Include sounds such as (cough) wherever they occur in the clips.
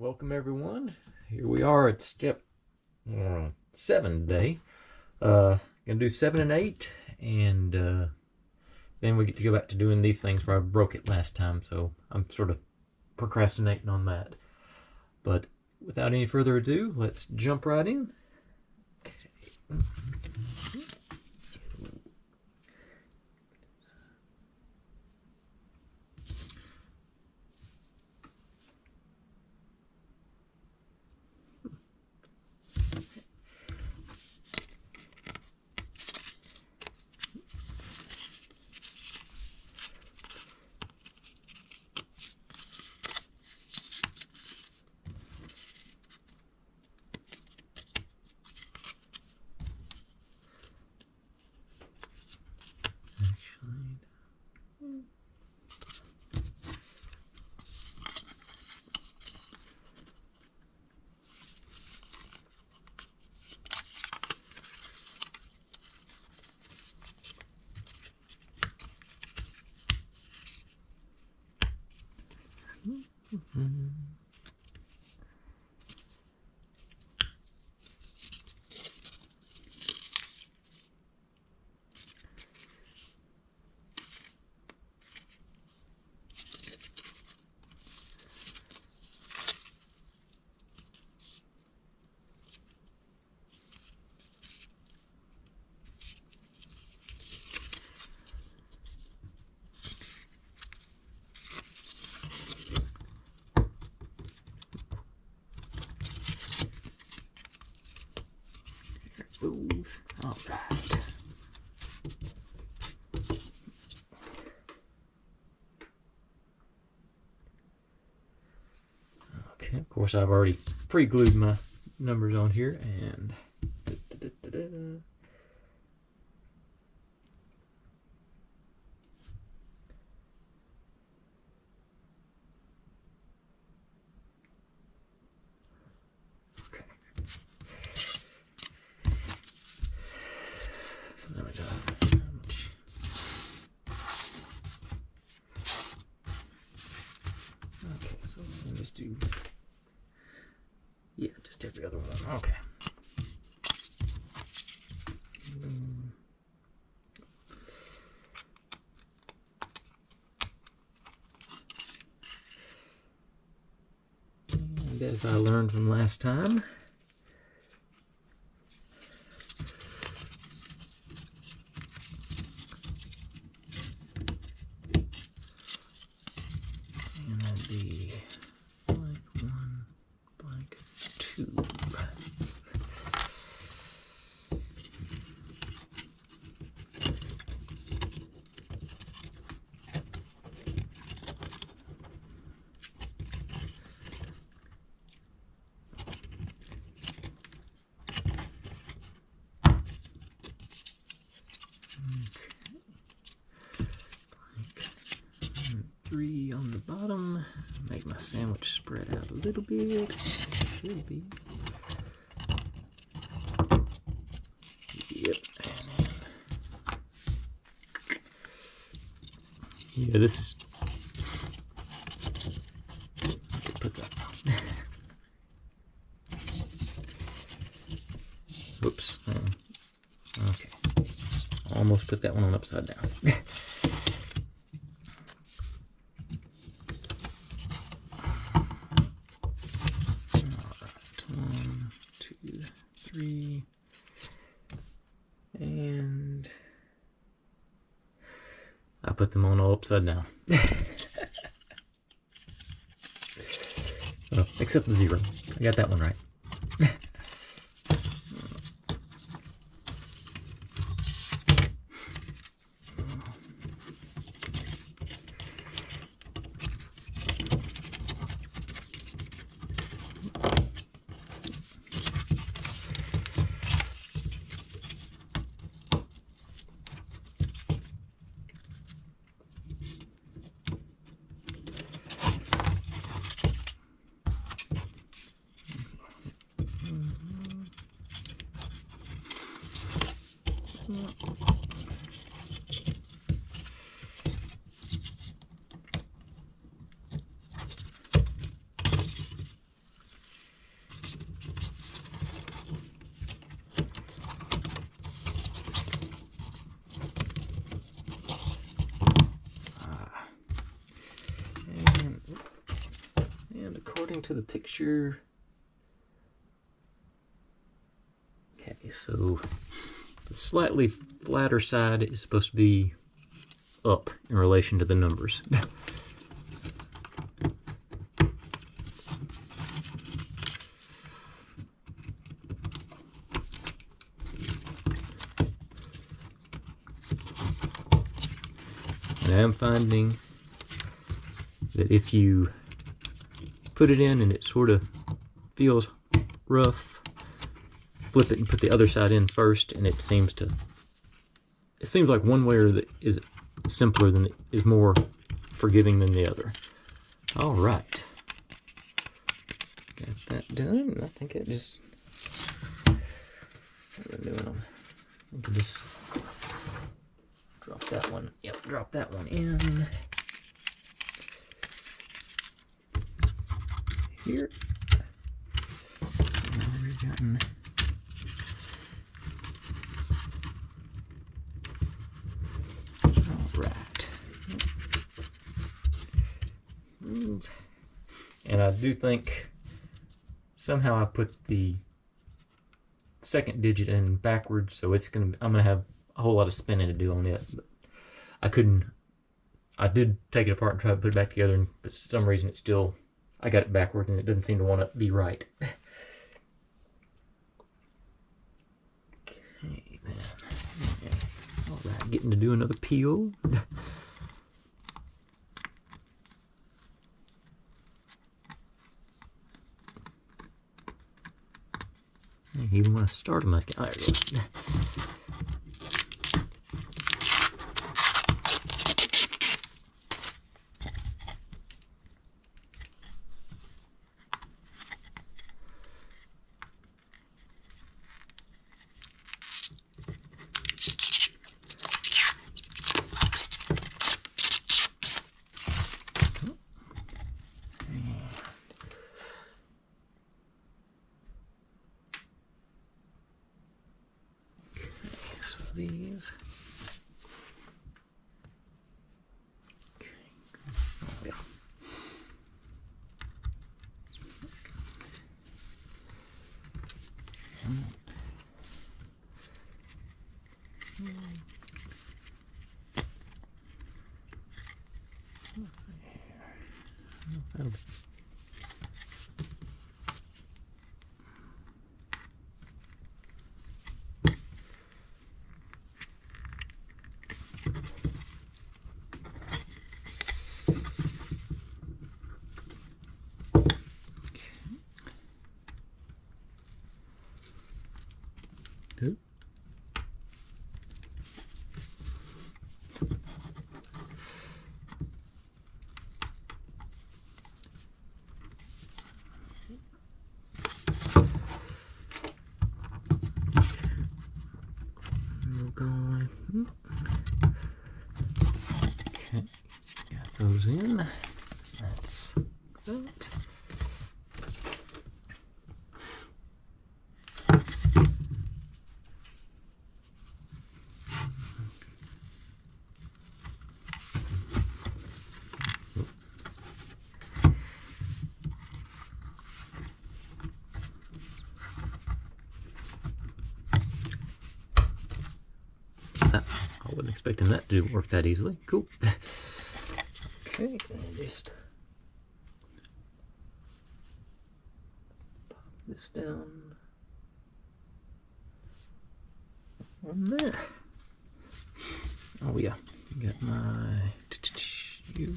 Welcome everyone. Here we are at step uh, seven today. Uh, gonna do seven and eight, and uh, then we get to go back to doing these things where I broke it last time. So I'm sort of procrastinating on that. But without any further ado, let's jump right in. Actually, Booze. All right. Okay, of course I've already pre-glued my numbers on here and da-da-da-da-da. Okay. Now I got how much- Okay, so let me just do every other one. Okay. Mm. And as I learned from last time, and that'd three on the bottom. Make my sandwich spread out a little bit. Yep. Yeah, this is. I could put that. Whoops. Uh, Okay. Almost put that one on upside down. (laughs) three, and I put them on all upside down. well, (laughs) oh, except the zero. I got that one right. To the picture. Okay, so the slightly flatter side is supposed to be up in relation to the numbers. (laughs) and I am finding that if you put it in and it sort of feels rough, flip it and put the other side in first and it seems to it seems like one way that is simpler than is more forgiving than the other. All right. Got that done. I think it just what am I? I can just drop that one. Yep, drop that one in. Here. Gotten Alright. And I do think somehow I put the second digit in backwards, so it's gonna I'm gonna have a whole lot of spinning to do on it. But I couldn't I did take it apart and try to put it back together, and for some reason it still I got it backward and it doesn't seem to want to be right. (laughs) okay then. All right, getting to do another peel. (laughs) Even when I start them, I can. These. Oh. Let's see here. That'll be- Good. Away. Hmm. Okay, got those in. That's that. That, I wasn't expecting that to work that easily. Cool. (laughs) okay, and just pop this down on there. Oh yeah, got my you.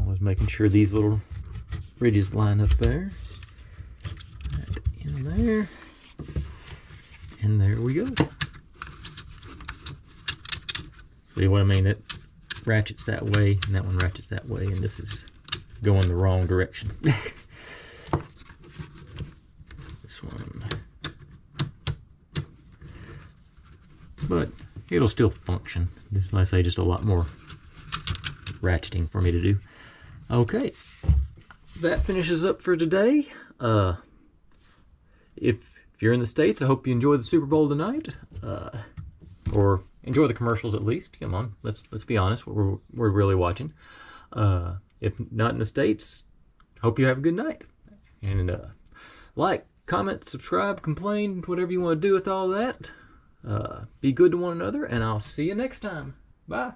Always making sure these little ridges line up there. That in there. And there we go. See what I mean? It ratchets that way, and that one ratchets that way, and this is going the wrong direction. (laughs) this one. But it'll still function. Like I say, just a lot more ratcheting for me to do. Okay, that finishes up for today. Uh, if if you're in the States, I hope you enjoy the Super Bowl tonight. Uh, or enjoy the commercials at least. Come on, let's let's be honest. We're we're really watching. Uh, if not in the states, hope you have a good night. And uh, like, comment, subscribe, complain, whatever you want to do with all that. Uh, be good to one another, and I'll see you next time. Bye.